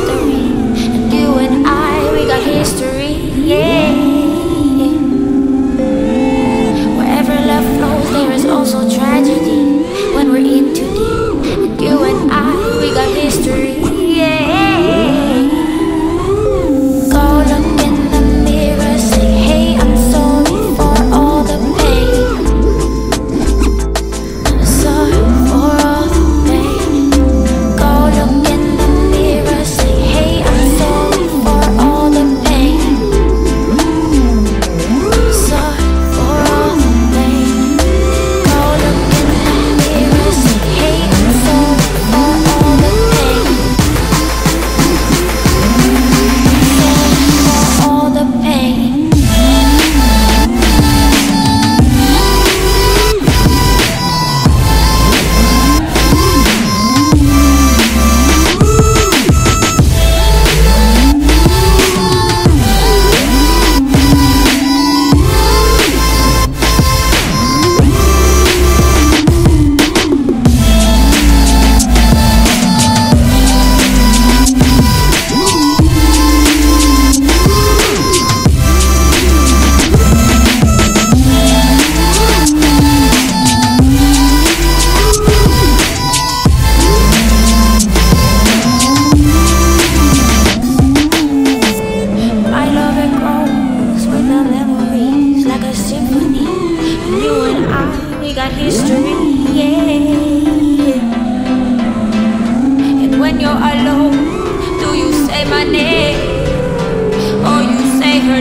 mystery. And you and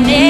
morning.